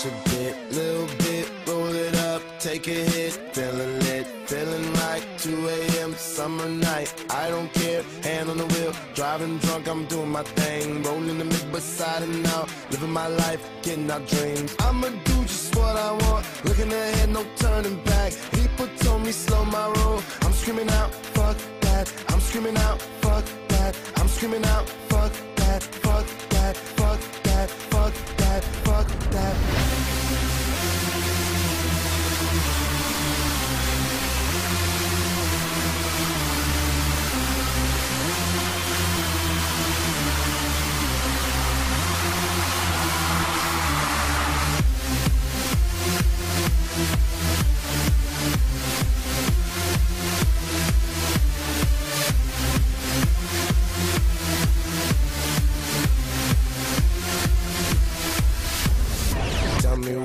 A bit, little bit, roll it up, take a hit, feeling lit, feeling right. 2 a.m. summer night, I don't care. Hand on the wheel, driving drunk, I'm doing my thing. Rolling the mid beside and out, living my life, getting our dreams. I'ma do just what I want, looking ahead, no turning back. People told me slow my roll, I'm screaming out, fuck that. I'm screaming out, fuck that. I'm screaming out, fuck that, fuck that, fuck that,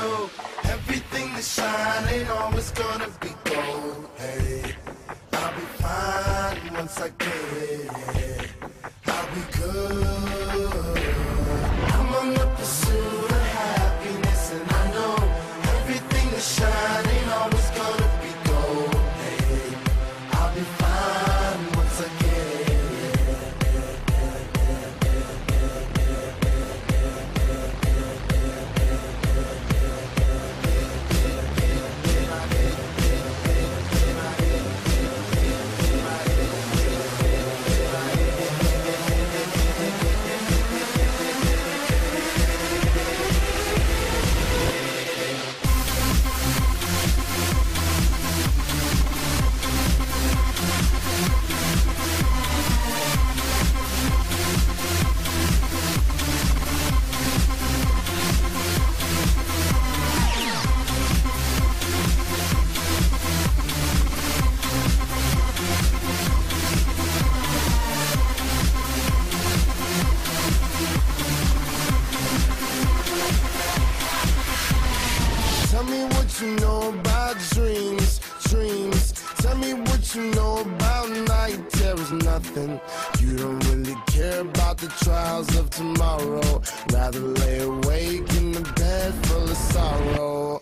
Know everything that shine ain't always gonna be gold. Hey, I'll be fine once I get it. you know about dreams, dreams. Tell me what you know about night. There is nothing. You don't really care about the trials of tomorrow. Rather lay awake in the bed full of sorrow.